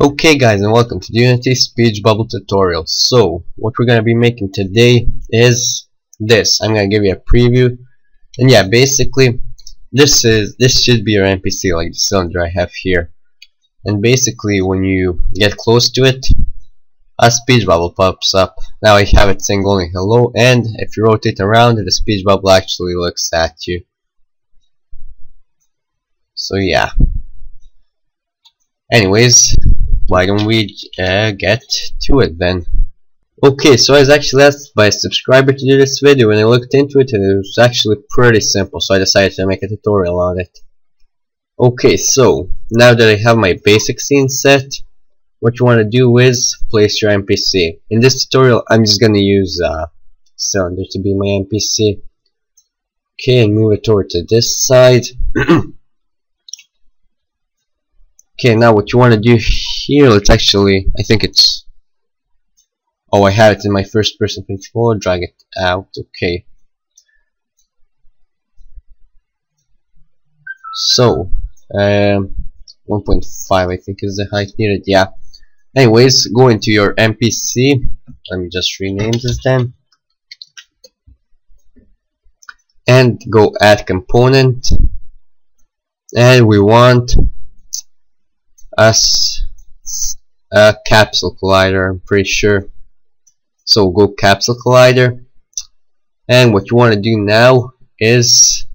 Okay guys and welcome to the Unity speech bubble tutorial. So what we're gonna be making today is this. I'm gonna give you a preview and yeah basically this is this should be your NPC like the cylinder I have here and basically when you get close to it a speech bubble pops up. Now I have it saying only hello and if you rotate around the speech bubble actually looks at you. So yeah. Anyways, why don't we uh, get to it then? Okay so I was actually asked by a subscriber to do this video and I looked into it and it was actually pretty simple so I decided to make a tutorial on it. Okay so now that I have my basic scene set what you want to do is place your NPC in this tutorial I'm just gonna use uh, cylinder to be my NPC okay and move it over to this side. Okay, now what you want to do here, let's actually, I think it's, oh I had it in my first person controller, drag it out, okay. So, um, 1.5 I think is the height needed, yeah. Anyways, go into your NPC, let me just rename this then. And go add component, and we want us a capsule collider I'm pretty sure. So go capsule collider. And what you want to do now is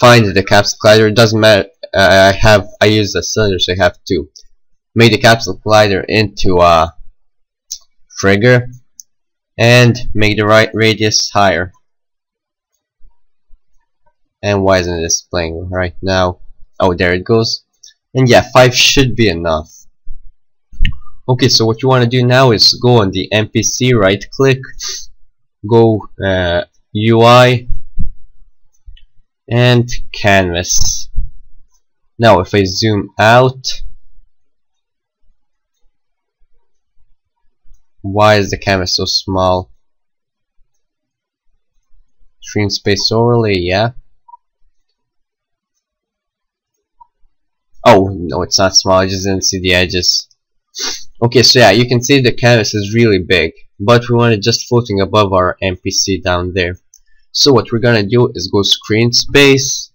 find the capsule collider. It doesn't matter I have I use the cylinder so I have to make the capsule collider into a trigger and make the right radius higher. And why isn't it displaying right now? Oh there it goes. And yeah 5 should be enough okay so what you want to do now is go on the NPC right click go uh, UI and canvas now if I zoom out why is the canvas so small screen space overlay yeah Oh, no, it's not small. I just didn't see the edges. Okay, so yeah, you can see the canvas is really big, but we want it just floating above our NPC down there. So what we're gonna do is go screen space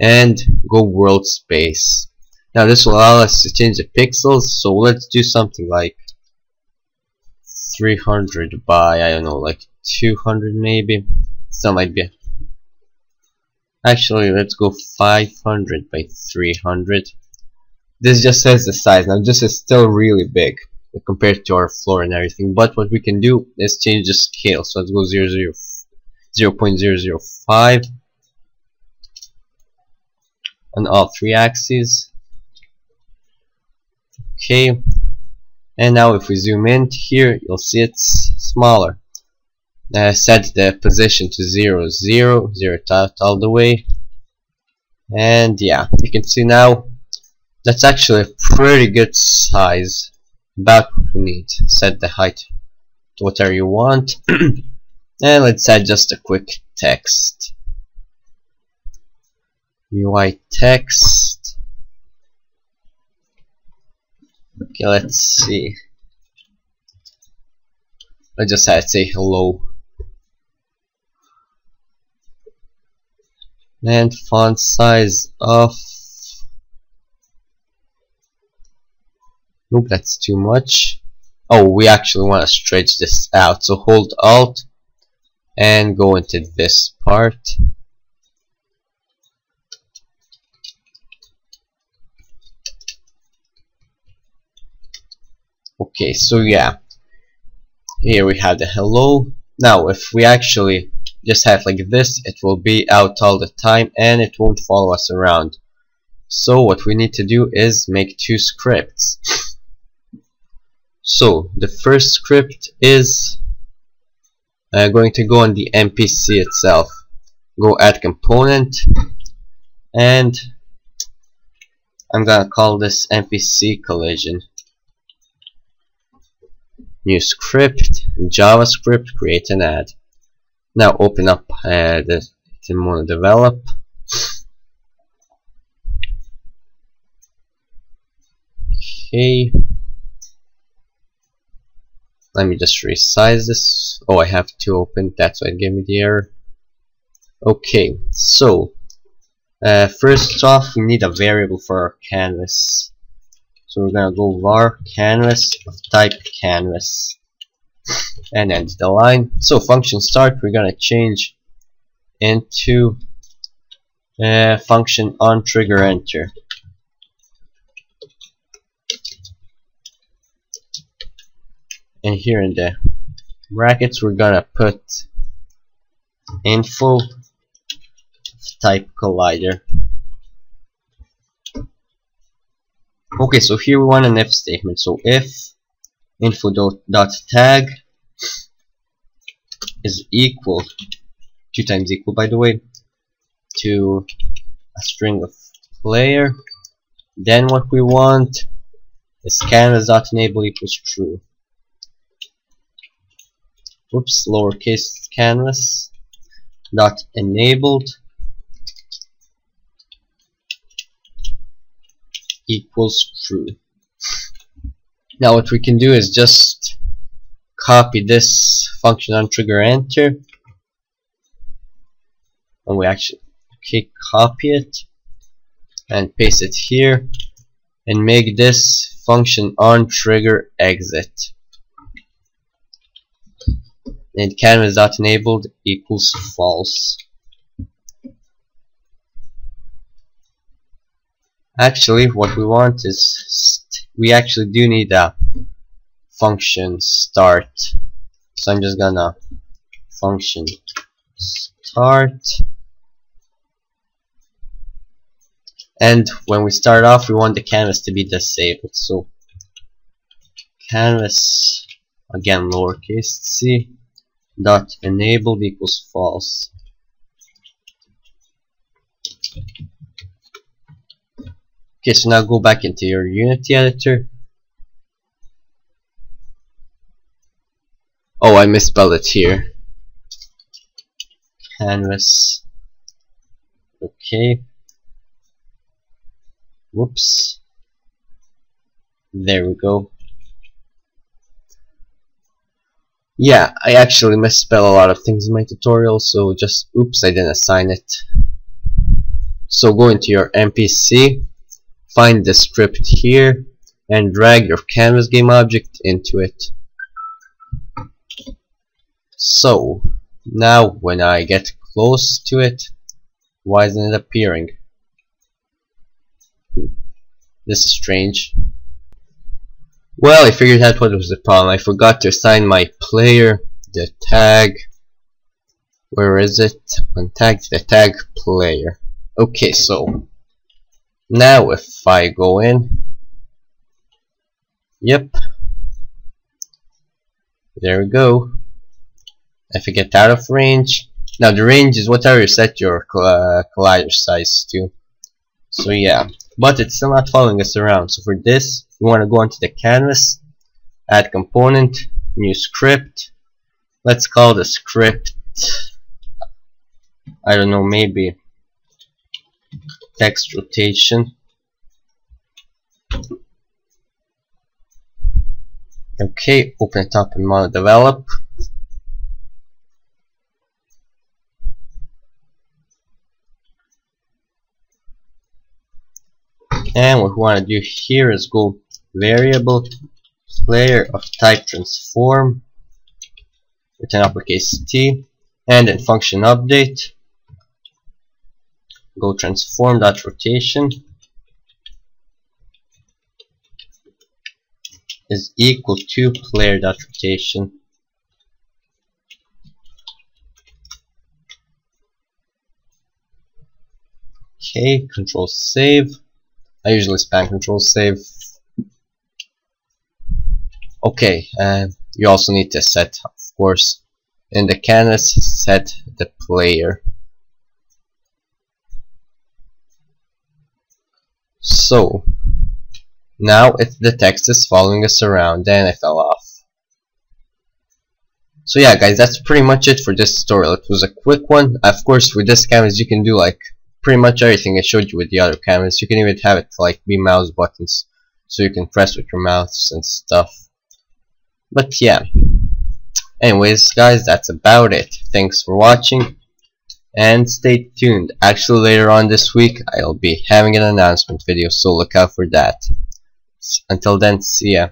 and go world space. Now this will allow us to change the pixels, so let's do something like 300 by, I don't know, like 200 maybe. Still might be. Actually, let's go 500 by 300 this just says the size. Now this is still really big compared to our floor and everything but what we can do is change the scale. So let's go 0, 0, 0 0.005 on all three axes. Okay. And now if we zoom in here you'll see it's smaller. Uh, set the position to 0 0 0 out all the way. And yeah you can see now that's actually a pretty good size. About what we need. Set the height to whatever you want. and let's add just a quick text. UI text. Okay, let's see. I just to say hello. And font size of Nope, that's too much. Oh, we actually want to stretch this out. So hold Alt and go into this part. Okay, so yeah. Here we have the hello. Now, if we actually just have like this, it will be out all the time and it won't follow us around. So what we need to do is make two scripts. So the first script is uh, going to go on the NPC itself. Go add component and I'm gonna call this NPC collision. New script, JavaScript, create and add. Now open up uh, the MonoDevelop. Okay. Let me just resize this. Oh, I have to open. That's why it gave me the error. Okay, so uh, first off, we need a variable for our canvas. So we're gonna go var canvas of type canvas and end the line. So function start, we're gonna change into uh, function on trigger enter. And here in the brackets we're gonna put info type collider. Okay so here we want an if statement. So if info dot, dot tag is equal two times equal by the way to a string of player then what we want is canvas dot enable equals true whoops lowercase canvas dot enabled equals true. Now what we can do is just copy this function on trigger enter. And we actually okay copy it and paste it here and make this function on trigger exit and canvas dot enabled equals false. Actually, what we want is we actually do need a function start. So I'm just gonna function start. And when we start off, we want the canvas to be disabled. So canvas again lowercase c dot enabled equals false. Okay so now go back into your unity editor. Oh I misspelled it here. Canvas. Okay. Whoops. There we go Yeah, I actually misspell a lot of things in my tutorial, so just oops, I didn't assign it. So go into your NPC, find the script here, and drag your canvas game object into it. So, now when I get close to it, why isn't it appearing? This is strange. Well, I figured out what was the problem. I forgot to assign my player the tag. Where is it? Untag the tag player. Okay, so now if I go in, yep, there we go. If I get out of range, now the range is whatever you set your uh, collider size to. So yeah, but it's still not following us around. So for this, we want to go onto the canvas, add component, new script. Let's call the script, I don't know, maybe text rotation. Okay, open it up in MonoDevelop. and what we want to do here is go variable player of type transform with an uppercase T and in function update go transform dot rotation is equal to player dot rotation okay control save I usually spam control save. Okay, you also need to set, of course, in the canvas, set the player. So, now if the text is following us around, then I fell off. So yeah guys, that's pretty much it for this tutorial. It was a quick one. Of course, with this canvas you can do like pretty much everything I showed you with the other canvas. You can even have it like be mouse buttons. so you can press with your mouse and stuff but yeah. Anyways guys that's about it. Thanks for watching. And stay tuned. Actually later on this week I'll be having an announcement video so look out for that. Until then see ya